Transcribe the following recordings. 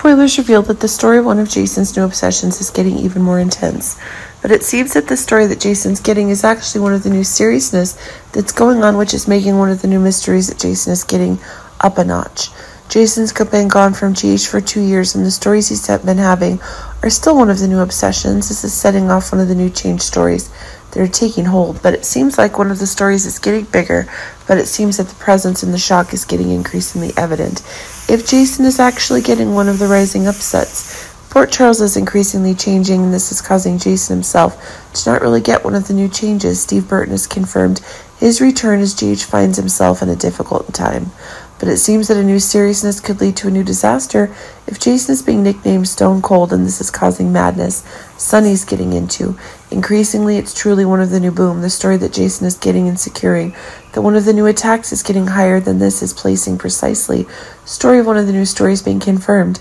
spoilers reveal that the story of one of Jason's new obsessions is getting even more intense. But it seems that the story that Jason's getting is actually one of the new seriousness that's going on, which is making one of the new mysteries that Jason is getting up a notch. Jason's been gone from GH for two years, and the stories he's been having are still one of the new obsessions. This is setting off one of the new change stories that are taking hold. But it seems like one of the stories is getting bigger, but it seems that the presence and the shock is getting increasingly evident. If Jason is actually getting one of the rising upsets, Port Charles is increasingly changing, and this is causing Jason himself to not really get one of the new changes. Steve Burton has confirmed his return as GH finds himself in a difficult time. But it seems that a new seriousness could lead to a new disaster if Jason is being nicknamed Stone Cold and this is causing madness Sonny's getting into. Increasingly, it's truly one of the new boom, the story that Jason is getting and securing, that one of the new attacks is getting higher than this is placing precisely. Story of one of the new stories being confirmed.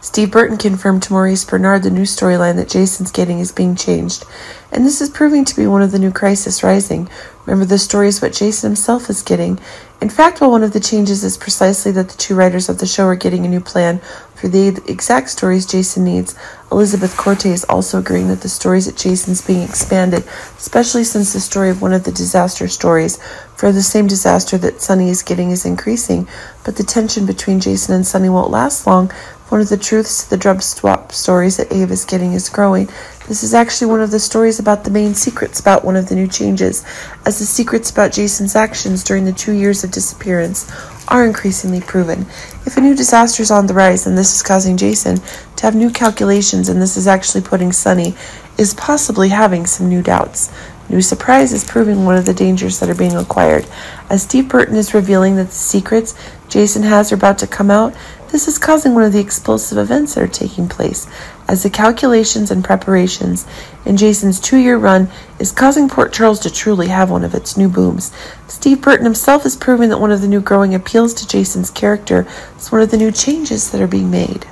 Steve Burton confirmed to Maurice Benard the new storyline that Jason's getting is being changed, and this is proving to be one of the new crisis rising. Remember, the story is what Jason himself is getting. In fact, while one of the changes is precisely that the two writers of the show are getting a new plan for the exact stories Jason needs, Elizabeth Corte is also agreeing that the stories that Jason's being expanded, especially since the story of one of the disaster stories for the same disaster that Sonny is getting is increasing, but the tension between Jason and Sonny won't last long one of the truths to the drug swap stories that Ava is getting is growing. This is actually one of the stories about the main secrets about one of the new changes, as the secrets about Jason's actions during the two years of disappearance are increasingly proven. If a new disaster is on the rise, and this is causing Jason to have new calculations, and this is actually putting Sonny is possibly having some new doubts. New surprise is proving one of the dangers that are being acquired. As Steve Burton is revealing that the secrets Jason has are about to come out, this is causing one of the explosive events that are taking place, as the calculations and preparations in Jason's two year run is causing Port Charles to truly have one of its new booms. Steve Burton himself is proving that one of the new growing appeals to Jason's character is one of the new changes that are being made.